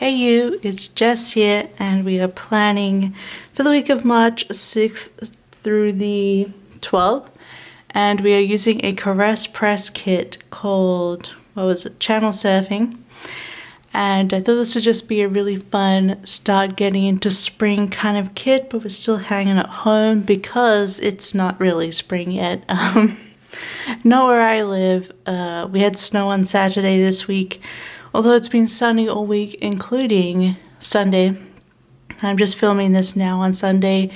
Hey you, it's Jess here and we are planning for the week of March 6th through the 12th and we are using a Caress Press kit called, what was it, Channel Surfing and I thought this would just be a really fun start getting into spring kind of kit but we're still hanging at home because it's not really spring yet. Um, not where I live. Uh, we had snow on Saturday this week although it's been sunny all week, including Sunday. I'm just filming this now on Sunday.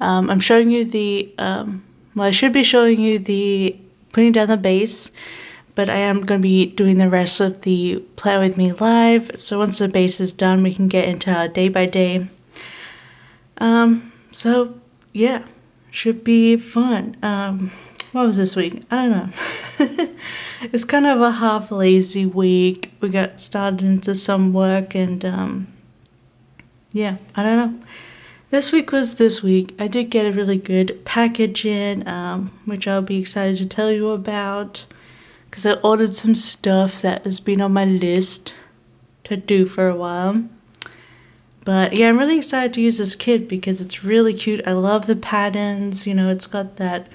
Um, I'm showing you the, um, well, I should be showing you the putting down the base, but I am going to be doing the rest of the Plan With Me live. So once the base is done, we can get into our day by day. Um, so yeah, should be fun. Um, what was this week? I don't know. it's kind of a half lazy week. We got started into some work and um, yeah, I don't know. This week was this week. I did get a really good package in, um, which I'll be excited to tell you about because I ordered some stuff that has been on my list to do for a while. But yeah, I'm really excited to use this kit because it's really cute. I love the patterns, you know, it's got that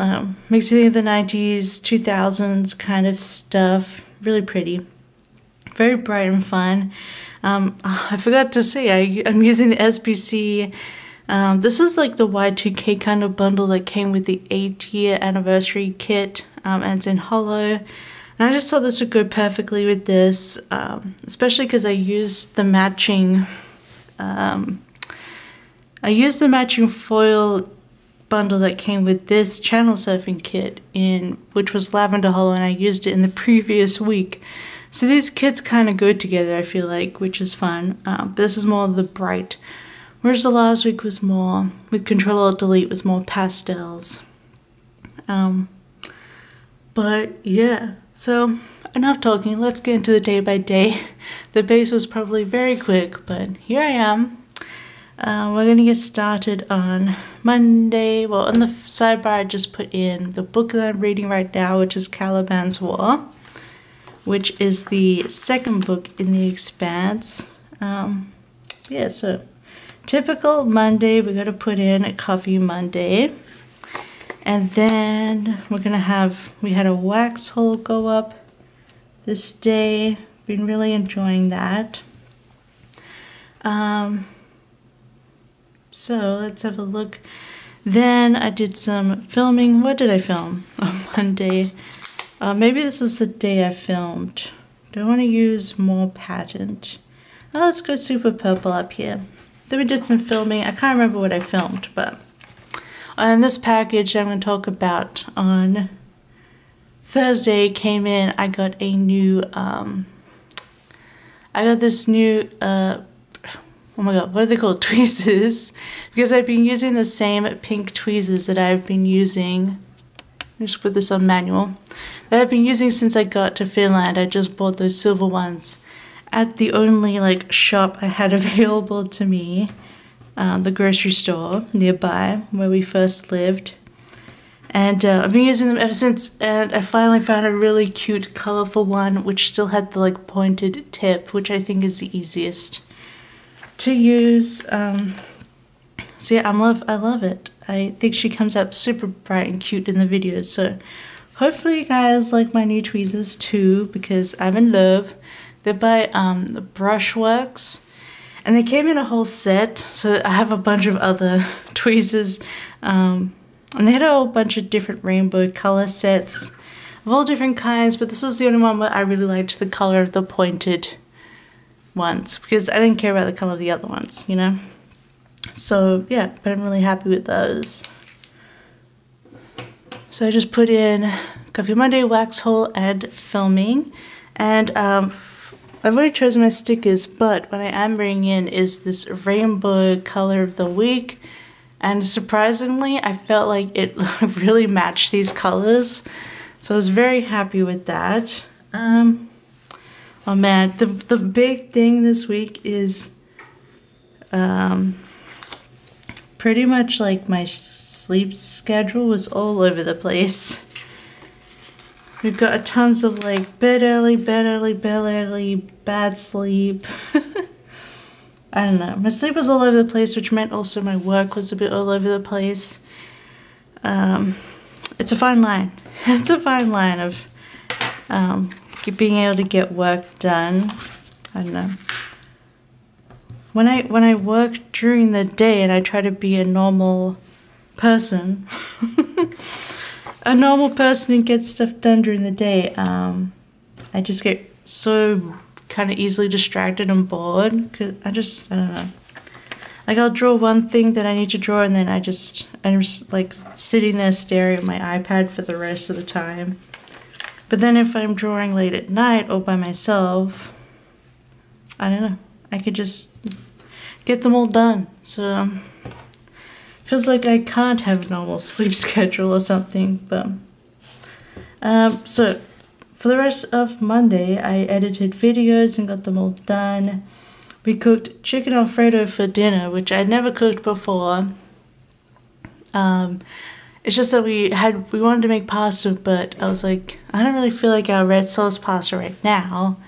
um, makes you think of the 90s, 2000s kind of stuff. Really pretty. Very bright and fun. Um, I forgot to say, I, I'm using the SPC. Um, this is like the Y2K kind of bundle that came with the 8 year anniversary kit um, and it's in holo. And I just thought this would go perfectly with this, um, especially because I used the matching, um, I used the matching foil bundle that came with this channel surfing kit in which was lavender holo and I used it in the previous week. So these kits kind of go together I feel like which is fun. Um, this is more the bright whereas the last week was more with control alt delete was more pastels. Um, but yeah so enough talking let's get into the day by day. The base was probably very quick but here I am uh, we're going to get started on Monday. Well, on the sidebar, I just put in the book that I'm reading right now, which is Caliban's War, which is the second book in the Expanse. Um, yeah, so typical Monday, we're going to put in a Coffee Monday. And then we're going to have, we had a wax haul go up this day. Been really enjoying that. Um, so let's have a look. Then I did some filming. What did I film on Monday? Uh, maybe this was the day I filmed. Do I want to use more patent? Oh, let's go super purple up here. Then we did some filming. I can't remember what I filmed, but on this package I'm going to talk about on Thursday came in. I got a new, um, I got this new uh, oh my god, what are they called? Tweezers. Because I've been using the same pink tweezers that I've been using. Just put this on manual. That I've been using since I got to Finland. I just bought those silver ones at the only like shop I had available to me. Um, the grocery store nearby where we first lived. And uh, I've been using them ever since and I finally found a really cute colorful one which still had the like pointed tip which I think is the easiest to use. Um, yeah, I'm love, I love it. I think she comes up super bright and cute in the videos. So hopefully you guys like my new tweezers too because I'm in love. They're by um, Brushworks and they came in a whole set. So I have a bunch of other tweezers um, and they had a whole bunch of different rainbow color sets of all different kinds. But this was the only one where I really liked the color of the pointed ones because I didn't care about the color of the other ones, you know? So yeah, but I'm really happy with those. So I just put in Coffee Monday, wax haul, and filming. And um, I've already chosen my stickers, but what I am bringing in is this rainbow color of the week. And surprisingly, I felt like it really matched these colors. So I was very happy with that. Um, Oh man, the the big thing this week is um pretty much like my sleep schedule was all over the place. We've got tons of like bed early, bed early, bed early, bad sleep. I don't know. My sleep was all over the place, which meant also my work was a bit all over the place. Um, it's a fine line. It's a fine line of um, being able to get work done. I don't know. When I when I work during the day and I try to be a normal person, a normal person who gets stuff done during the day, um, I just get so kind of easily distracted and bored because I just I don't know. Like I'll draw one thing that I need to draw and then I just I'm just like sitting there staring at my iPad for the rest of the time. But then if I'm drawing late at night or by myself, I don't know. I could just get them all done. So feels like I can't have a normal sleep schedule or something. But um, so for the rest of Monday, I edited videos and got them all done. We cooked chicken alfredo for dinner, which I'd never cooked before. Um, it's just that we had we wanted to make pasta, but I was like, I don't really feel like our red sauce pasta right now.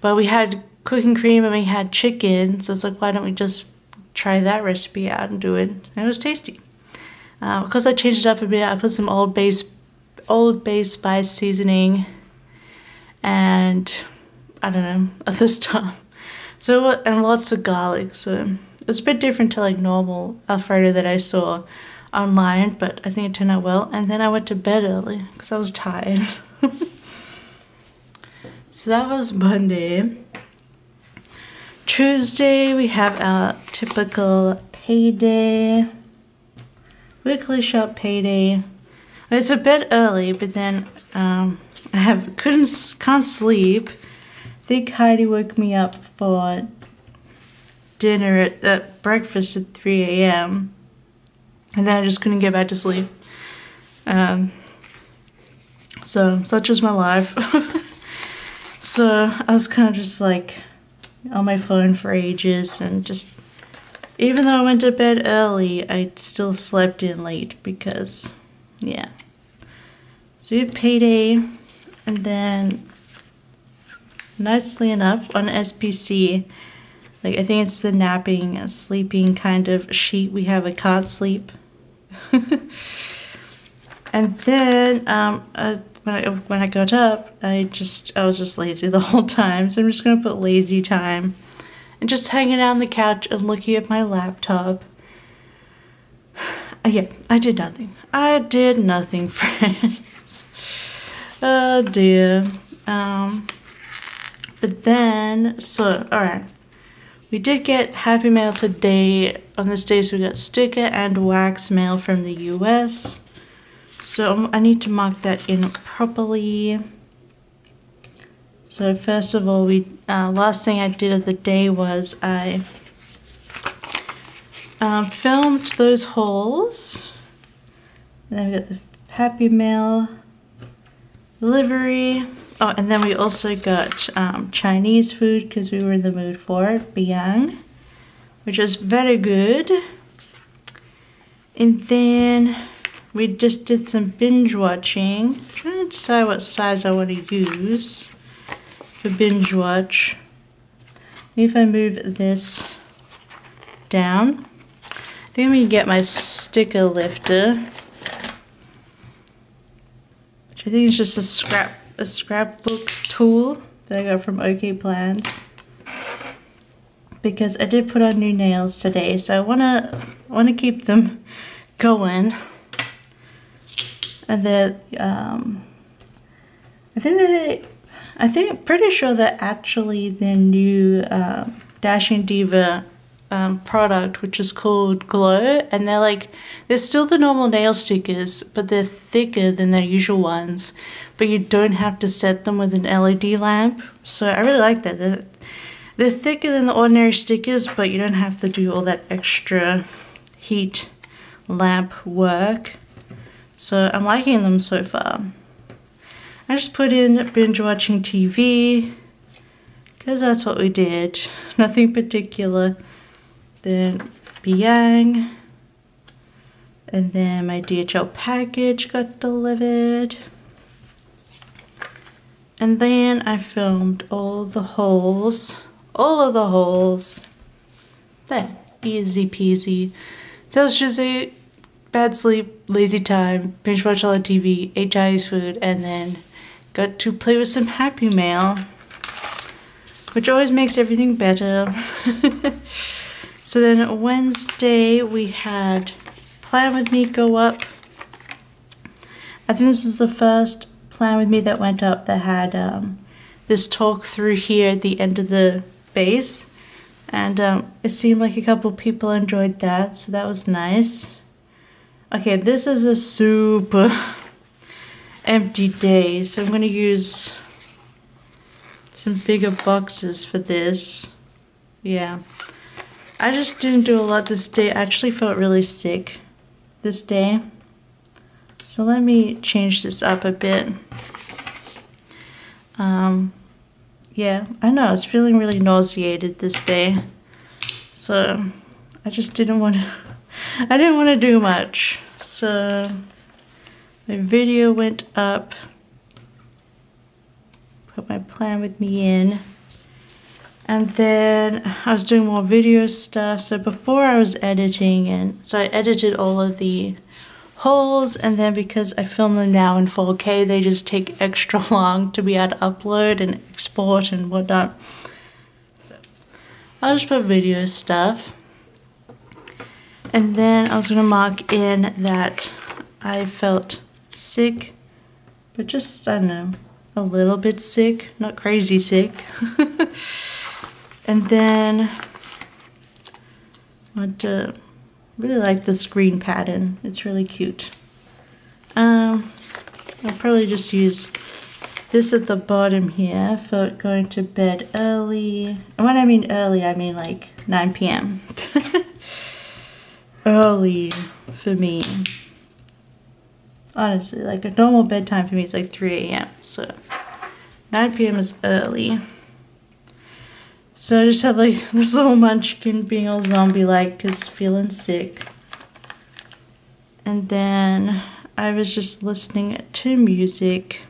But we had cooking cream and we had chicken, so it's like, why don't we just try that recipe out and do it? And it was tasty. Uh, because I changed it up a bit, I put some old base, old base spice seasoning, and I don't know other stuff. So and lots of garlic. So it's a bit different to like normal Alfredo that I saw online, but I think it turned out well. And then I went to bed early because I was tired. so that was Monday. Tuesday we have our typical payday. Weekly shop payday. It's a bit early, but then um, I have couldn't can't sleep. I think Heidi woke me up for dinner at, at breakfast at 3 a.m. And then I just couldn't get back to sleep. Um, so such is my life. so I was kind of just like on my phone for ages and just even though I went to bed early, I still slept in late because yeah. So we have payday and then nicely enough on SPC like I think it's the napping sleeping kind of sheet we have a can't sleep and then um, uh, when I when I got up I just I was just lazy the whole time. So I'm just gonna put lazy time and just hanging out on the couch and looking at my laptop. Uh, yeah I did nothing. I did nothing friends. Oh dear. Um but then, so, alright. We did get Happy Mail today. On this day, so we got sticker and wax mail from the US. So I need to mark that in properly. So first of all, we uh, last thing I did of the day was I um, filmed those hauls. And then we got the Happy Mail delivery. Oh, and then we also got um, Chinese food because we were in the mood for it, biang, which is very good. And then we just did some binge watching. I'm trying to decide what size I want to use for binge watch. If I move this down, I think I'm going to get my sticker lifter, which I think is just a scrap a scrapbook tool that I got from OK Plans because I did put on new nails today so I wanna wanna keep them going. And then um, I think that I think pretty sure that actually the new uh, Dashing Diva um, product, which is called Glow, and they're like, they're still the normal nail stickers, but they're thicker than their usual ones, but you don't have to set them with an LED lamp. So I really like that. They're, they're thicker than the ordinary stickers, but you don't have to do all that extra heat lamp work. So I'm liking them so far. I just put in binge watching TV because that's what we did. Nothing particular. Then Biang. And then my DHL package got delivered. And then I filmed all the hauls, all of the hauls. There, easy peasy. So it's just a bad sleep, lazy time, binge watch a lot of TV, ate Chinese food, and then got to play with some Happy Mail, which always makes everything better. so then Wednesday we had Plan With Me go up. I think this is the first Plan With Me that went up that had um, this talk through here at the end of the base. And um, it seemed like a couple people enjoyed that, so that was nice. Okay, this is a super empty day, so I'm going to use some bigger boxes for this. Yeah. I just didn't do a lot this day. I actually felt really sick this day. So let me change this up a bit. Um, yeah, I know, I was feeling really nauseated this day. So I just didn't want to, I didn't want to do much. So my video went up. Put my plan with me in. And then I was doing more video stuff. So before I was editing and so I edited all of the hauls and then because I film them now in 4K they just take extra long to be able to upload and export and whatnot. So I'll just put video stuff. And then I was gonna mark in that I felt sick, but just, I don't know, a little bit sick, not crazy sick. and then I really like this green pattern. It's really cute. Um, I'll probably just use this at the bottom here for going to bed early. And when I mean early, I mean like 9 p.m. early for me. Honestly, like a normal bedtime for me is like 3 a.m. So 9 p.m. is early. So I just have like this little munchkin being all zombie-like because feeling sick. And then I was just listening to music.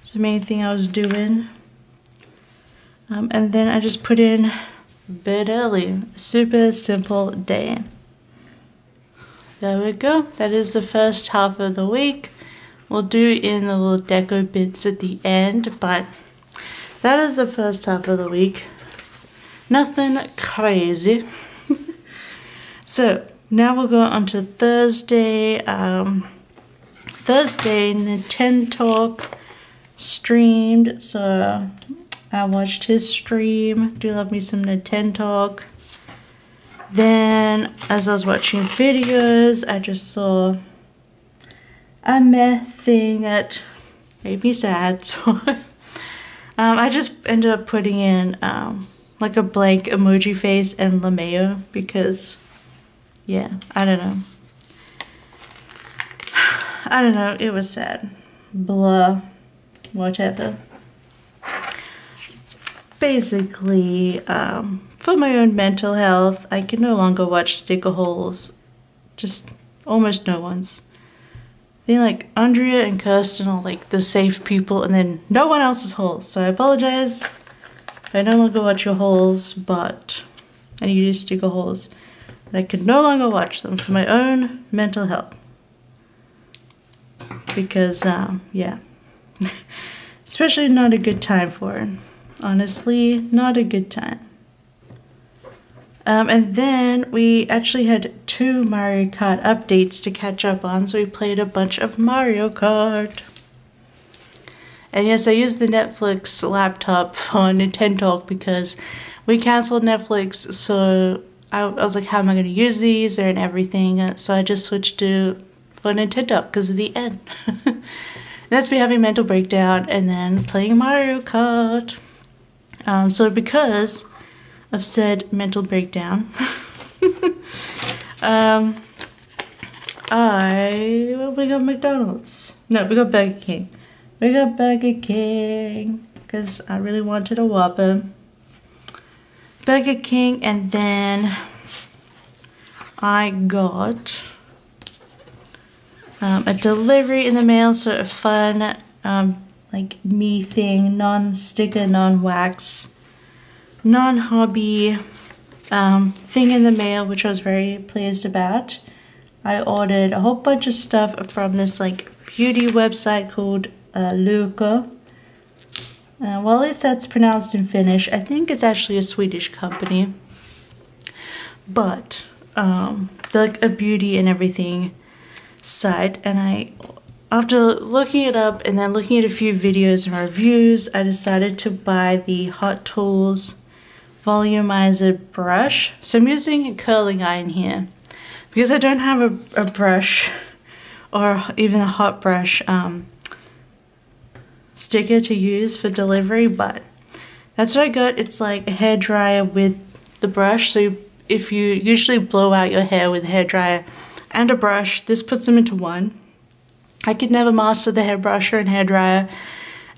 It's the main thing I was doing. Um, and then I just put in bed early. Super simple day. There we go. That is the first half of the week. We'll do in the little deco bits at the end, but that is the first half of the week. Nothing crazy. so now we'll go on to Thursday. Um, Thursday, Nintendo Talk streamed, so I watched his stream. Do love me some Nintendo Talk. Then, as I was watching videos, I just saw a meh thing that made me sad. So um, I just ended up putting in um, like a blank emoji face and LeMayo because, yeah, I don't know. I don't know, it was sad. Blah, whatever. Basically, um, for my own mental health, I can no longer watch sticker hauls. Just almost no ones think like Andrea and Kirsten are like the safe people and then no one else's hauls. So I apologize if I no longer watch your hauls, but I need to stick sticker hauls. And I could no longer watch them for my own mental health. Because, um, yeah. Especially not a good time for it. Honestly, not a good time. Um, and then we actually had two Mario Kart updates to catch up on, so we played a bunch of Mario Kart. And yes, I used the Netflix laptop for Nintendo Talk because we canceled Netflix, so I, I was like, how am I going to use these They're in everything? So I just switched to for Nintendo because of the end. That's me having a mental breakdown and then playing Mario Kart. Um, so because of said mental breakdown. um, I well, we got McDonald's. No, we got Burger King. We got Burger King because I really wanted a Whopper. Burger King, and then I got um, a delivery in the mail, so a fun um, like me thing, non-sticker, non-wax, non-hobby um, thing in the mail, which I was very pleased about. I ordered a whole bunch of stuff from this like beauty website called uh, Lyko. Uh, well, at least that's pronounced in Finnish. I think it's actually a Swedish company. But, um, like a beauty and everything site. And I, after looking it up and then looking at a few videos and reviews, I decided to buy the Hot Tools Volumizer brush. So I'm using a curling iron here because I don't have a, a brush or even a hot brush um, sticker to use for delivery, but that's what I got. It's like a hair dryer with the brush. So if you usually blow out your hair with a hair dryer and a brush, this puts them into one. I could never master the hairbrusher and hair dryer.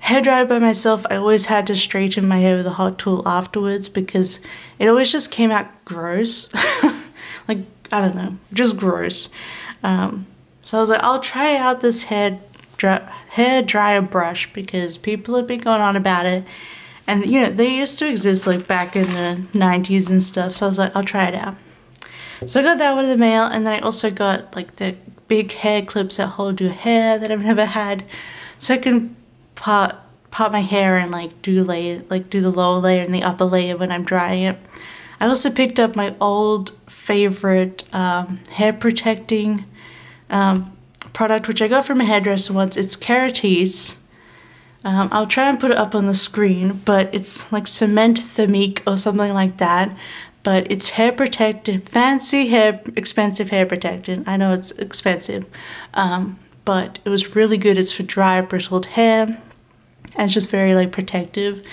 Hair dryer by myself, I always had to straighten my hair with a hot tool afterwards because it always just came out gross. like, I don't know, just gross. Um, so I was like, I'll try out this hair, dry, hair dryer brush because people have been going on about it. And, you know, they used to exist like back in the 90s and stuff. So I was like, I'll try it out. So I got that one in the mail. And then I also got like the big hair clips that hold your hair that I've never had. So I can part part my hair and like do layer like do the lower layer and the upper layer when I'm drying it. I also picked up my old favorite um, hair protecting um, product which I got from a hairdresser once. It's Kérastase. Um, I'll try and put it up on the screen, but it's like Ciment Thermique or something like that. But it's hair protectant, fancy hair, expensive hair protectant. I know it's expensive, um, but it was really good. It's for dry, bristled hair, and it's just very like protective.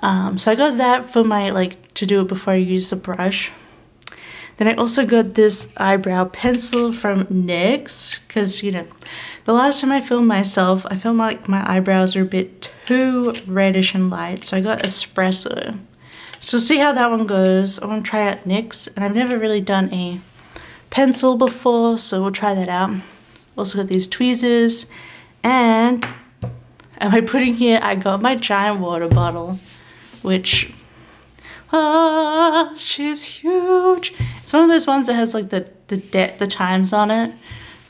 Um, so I got that for my like to do it before I use the brush. Then I also got this eyebrow pencil from NYX because, you know, the last time I filmed myself, I felt like my eyebrows are a bit too reddish and light. So I got Espresso. So see how that one goes. I want to try out NYX and I've never really done a pencil before. So we'll try that out. Also got these tweezers and am I putting here, I got my giant water bottle, which ah, she's huge. It's one of those ones that has like the the the times on it.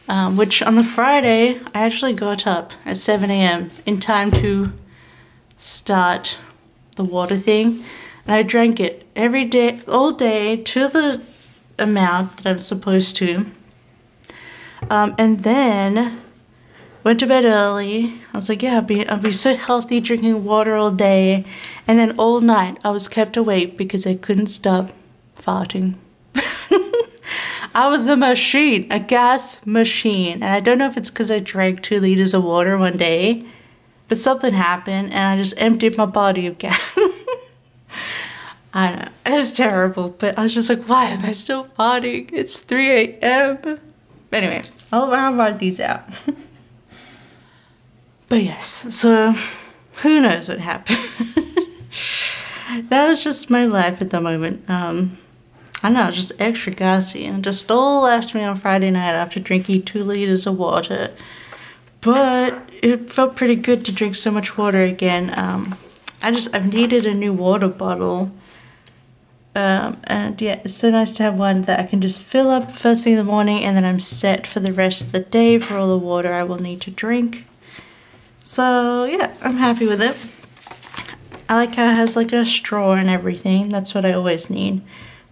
Um, which on the Friday I actually got up at 7 a.m. in time to start the water thing, and I drank it every day, all day to the amount that I'm supposed to. Um, and then went to bed early. I was like, yeah, I'll be, I'll be so healthy drinking water all day. And then all night I was kept awake because I couldn't stop farting. I was a machine, a gas machine. And I don't know if it's because I drank two liters of water one day, but something happened and I just emptied my body of gas. I don't know, it was terrible, but I was just like, why am I still farting? It's 3 a.m. Anyway, I'll, write these out. But yes, so who knows what happened. that was just my life at the moment. Um, I know, just extra gassy and just all left me on Friday night after drinking two liters of water. But it felt pretty good to drink so much water again. Um, I just, I've needed a new water bottle. Um, and yeah, it's so nice to have one that I can just fill up first thing in the morning and then I'm set for the rest of the day for all the water I will need to drink. So yeah, I'm happy with it. I like how it has like a straw and everything. That's what I always need,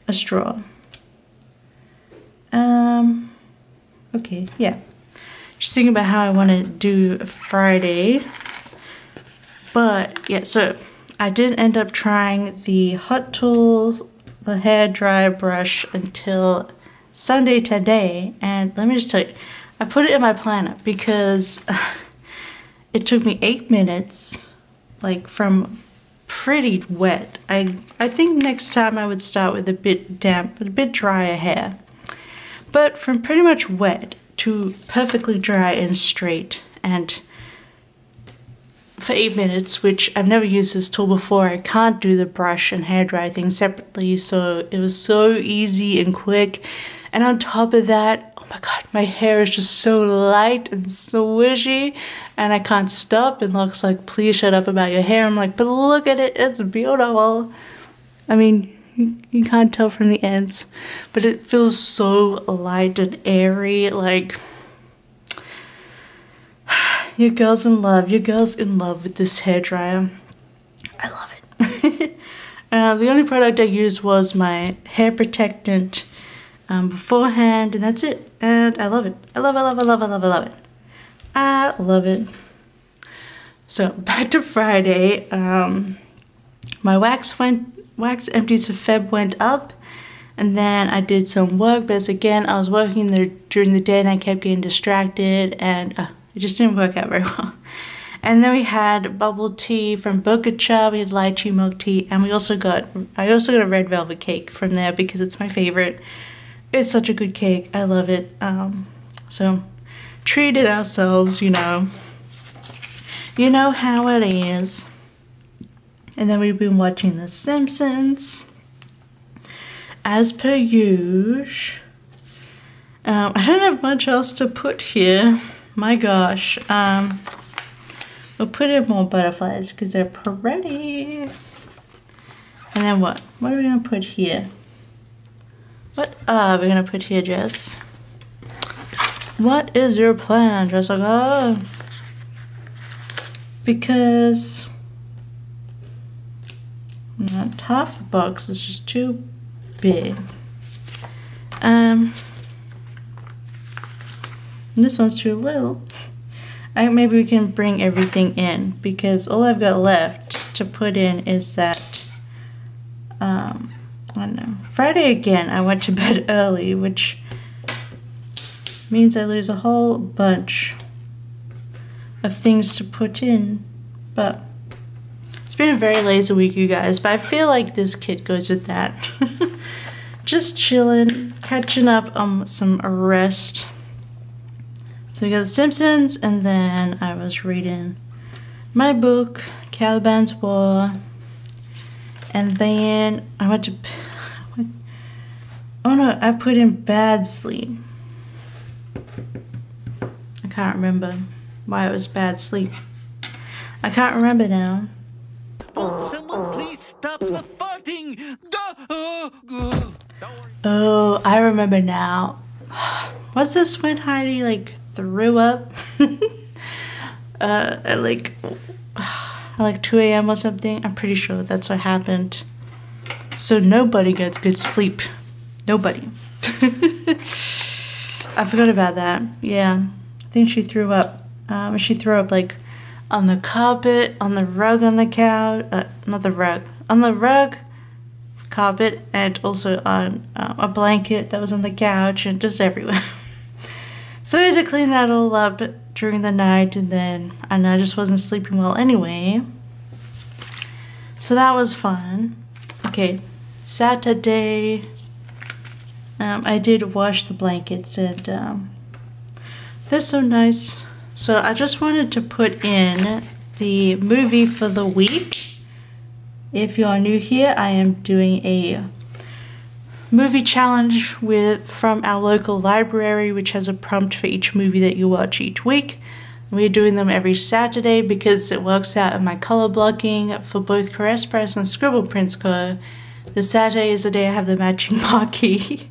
a straw. Um, okay, yeah. Just thinking about how I want to do Friday. But yeah, so I did end up trying the Hot Tools, the hair dryer brush until Sunday today. And let me just tell you, I put it in my planner because It took me eight minutes, like from pretty wet. I, I think next time I would start with a bit damp, a bit drier hair. But from pretty much wet to perfectly dry and straight and for eight minutes, which I've never used this tool before. I can't do the brush and hair dry thing separately, so it was so easy and quick. And on top of that, oh my god, my hair is just so light and swishy and I can't stop. And Locke's like, please shut up about your hair. I'm like, but look at it, it's beautiful. I mean, you can't tell from the ends, but it feels so light and airy. Like, your girl's in love. Your girl's in love with this hair dryer. I love it. uh, the only product I used was my hair protectant um, beforehand, and that's it. And I love it. I love, I love, I love, I love, I love it. I love it. So back to Friday. Um, my wax went wax empties for Feb went up, and then I did some work. But again, I was working there during the day, and I kept getting distracted, and uh, it just didn't work out very well. And then we had bubble tea from Bokacha, we had lychee milk tea, and we also got I also got a red velvet cake from there because it's my favorite. It's such a good cake. I love it. Um, so treated ourselves, you know. You know how it is. And then we've been watching The Simpsons. As per usual. Um, I don't have much else to put here. My gosh. Um, we'll put in more butterflies because they're pretty. And then what? What are we going to put here? What are we going to put here, Jess? What is your plan, Jessica? Because that half box is just too big. Um, this one's too little. I maybe we can bring everything in because all I've got left to put in is that um, I know. Friday again, I went to bed early, which means I lose a whole bunch of things to put in. But it's been a very lazy week, you guys, but I feel like this kit goes with that. Just chilling, catching up on some rest. So we got The Simpsons, and then I was reading my book, Caliban's War, and then I went to. Oh no, I put in bad sleep. I can't remember why it was bad sleep. I can't remember now. Won't someone please stop the farting? Oh, I remember now. What's this when Heidi like threw up? uh, at like at like 2 a.m. or something. I'm pretty sure that's what happened. So nobody gets good sleep. Nobody. I forgot about that. Yeah, I think she threw up. Um, she threw up like on the carpet, on the rug on the couch, uh, not the rug, on the rug, carpet, and also on uh, a blanket that was on the couch and just everywhere. so I had to clean that all up during the night, and then and I just wasn't sleeping well anyway. So that was fun. Okay, Saturday. Um, I did wash the blankets and um, they're so nice. So I just wanted to put in the movie for the week. If you are new here, I am doing a movie challenge with from our local library, which has a prompt for each movie that you watch each week. We're doing them every Saturday because it works out in my color blocking for both Caress Press and Scribble Prints Co. The Saturday is the day I have the matching marquee.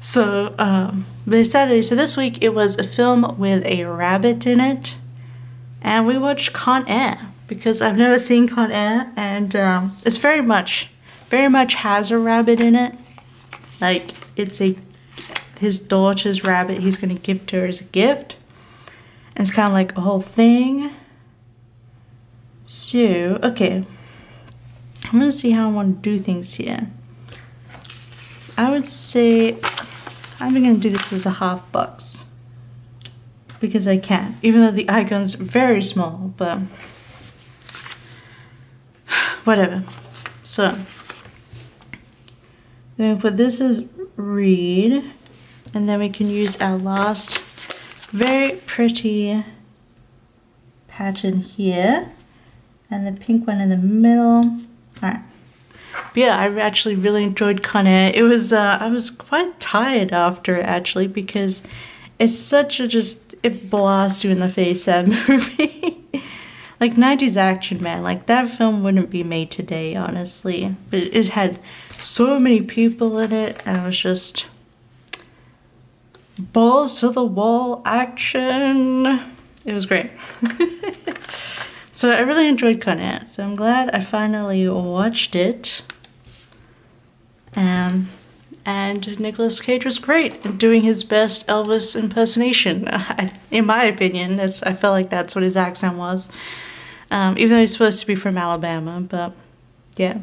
So, um, this Saturday, so this week it was a film with a rabbit in it. And we watched Con Air because I've never seen Con Air and um, it's very much, very much has a rabbit in it. Like, it's a, his daughter's rabbit he's to give to her as a gift. And it's kind of like a whole thing. So, okay. I'm to see how I want to do things here. I would say I'm to do this as a half box because I can, even though the icon's very small, but whatever. So, then we put this as read, and then we can use our last very pretty pattern here, and the pink one in the middle. Alright, yeah, I actually really enjoyed Con Air. It was uh, I was quite tired after actually because it's such a just it blasts you in the face that movie. like 90s action man, like that film wouldn't be made today, honestly. But it had so many people in it and it was just balls to the wall action. It was great. so I really enjoyed Con Air. So I'm glad I finally watched it. Um, and Nicolas Cage was great in doing his best Elvis impersonation. in my opinion, that's I felt like that's what his accent was. Um, even though he's supposed to be from Alabama, but yeah.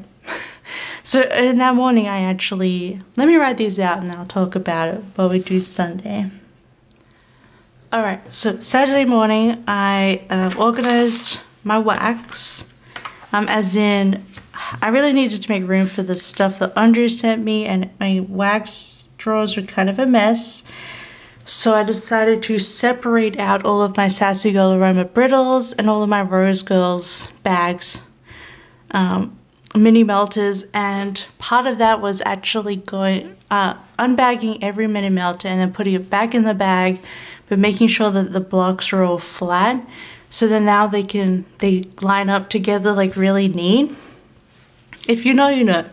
So in that morning, I actually let me write these out and I'll talk about it while we do Sunday. All right, so Saturday morning, I uh, organized my wax, um, as in I really needed to make room for the stuff that Andre sent me and my wax drawers were kind of a mess. So I decided to separate out all of my Sassy Girl Aroma Brittles and all of my Rose Girls bags, um, mini melters, and part of that was actually going, uh, unbagging every mini melter and then putting it back in the bag, but making sure that the blocks are all flat. So then now they can, they line up together like really neat. If you know, you know.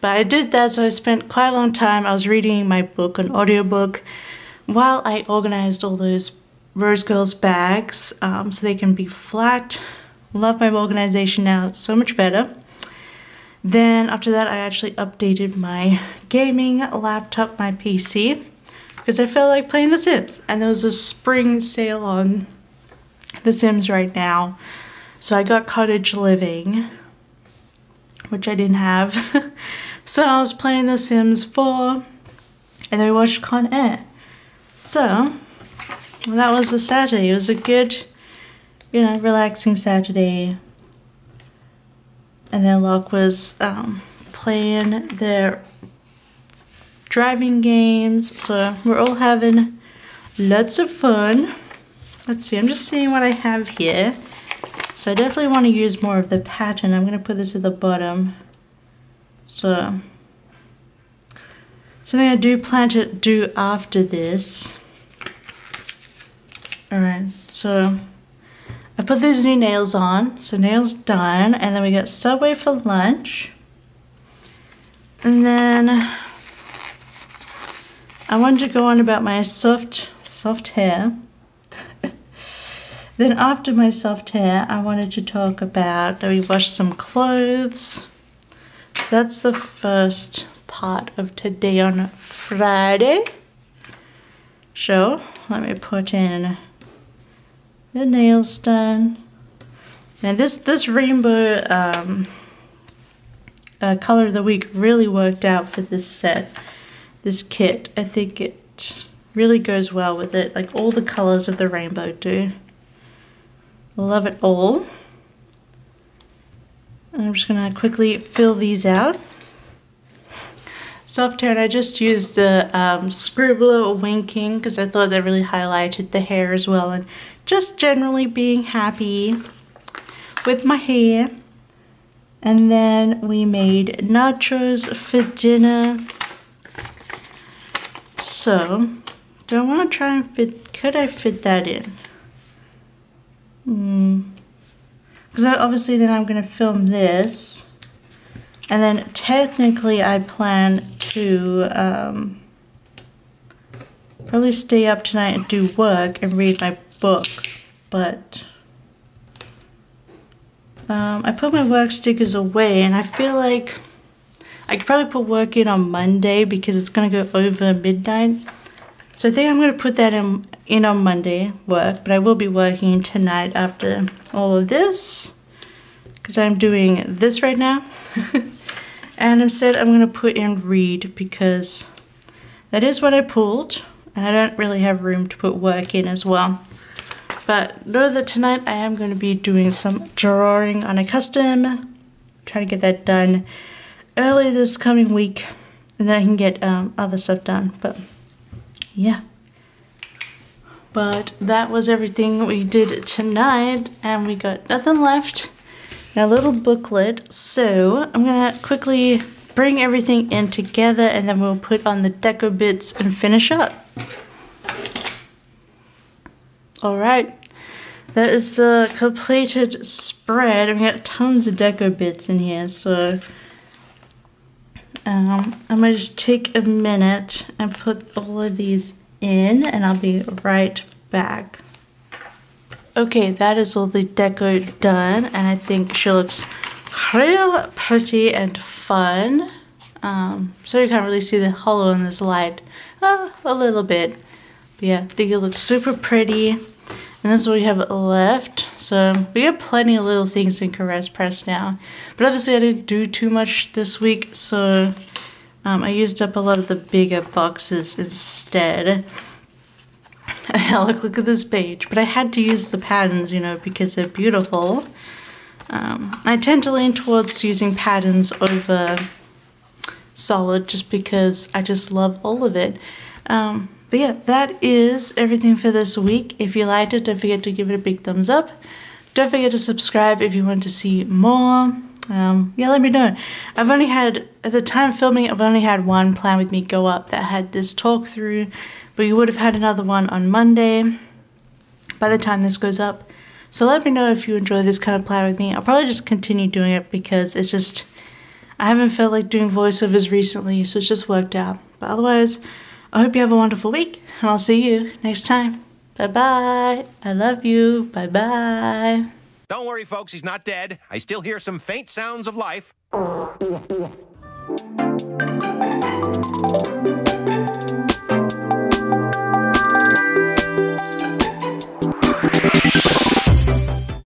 But I did that, so I spent quite a long time. I was reading my book, an audiobook, while I organized all those Rose Girls bags um, so they can be flat. Love my organization now, it's so much better. Then after that, I actually updated my gaming laptop, my PC, because I felt like playing The Sims. And there was a spring sale on The Sims right now. So I got Cottage Living, which I didn't have. so I was playing The Sims 4 and then we watched Con Air. So that was a Saturday. It was a good, you know, relaxing Saturday. And then Locke was um, playing their driving games. So we're all having lots of fun. Let's see, I'm just seeing what I have here. So I definitely want to use more of the pattern. I'm going to put this at the bottom. So, something I do plan to do after this. Alright, so put these new nails on. So nails done. And then we got Subway for lunch. And then I wanted to go on about my soft, soft hair. Then after my soft hair, I wanted to talk about that we washed some clothes. So that's the first part of today on Friday. So let me put in the nails done. And this this rainbow um, uh, color of the week really worked out for this set, this kit. I think it really goes well with it. Like all the colors of the rainbow do. Love it all. I'm just gonna quickly fill these out. Soft hair, I just used the um, Scribbler Winking because I thought that really highlighted the hair as well and just generally being happy with my hair. And then we made nachos for dinner. So, do I want to try and fit, could I fit that in? Hmm. Because obviously then I'm going to film this. And then technically I plan to um, probably stay up tonight and do work and read my book. But um, I put my work stickers away and I feel like I could probably put work in on Monday because it's going to go over midnight. So I think I'm going to put that in, in on Monday work, but I will be working tonight after all of this because I'm doing this right now. and instead I'm going to put in read because that is what I pulled and I don't really have room to put work in as well. But know that tonight I am going to be doing some drawing on a custom, Trying to get that done early this coming week and then I can get um, other stuff done. But yeah. But that was everything we did tonight and we got nothing left a little booklet. So I'm gonna quickly bring everything in together and then we'll put on the deco bits and finish up. All right, that is the completed spread. I've got tons of deco bits in here, so um, I'm gonna just take a minute and put all of these in and I'll be right back. Okay, that is all the deco done and I think she looks real pretty and fun. Um, so you can't really see the holo in this light. Uh, a little bit. But yeah, I think it looks super pretty. And that's what we have left. So we got plenty of little things in Caress Press now. But obviously I didn't do too much this week, so um, I used up a lot of the bigger boxes instead. look, look at this page. But I had to use the patterns, you know, because they're beautiful. Um, I tend to lean towards using patterns over solid just because I just love all of it. Um, but yeah, that is everything for this week. If you liked it, don't forget to give it a big thumbs up. Don't forget to subscribe if you want to see more. Um, yeah, let me know. I've only had, at the time of filming, I've only had one plan with me go up that had this talk through, but you would have had another one on Monday by the time this goes up. So let me know if you enjoy this kind of plan with me. I'll probably just continue doing it because it's just, I haven't felt like doing voiceovers recently, so it's just worked out. But otherwise, I hope you have a wonderful week, and I'll see you next time. Bye bye. I love you. Bye bye. Don't worry, folks, he's not dead. I still hear some faint sounds of life.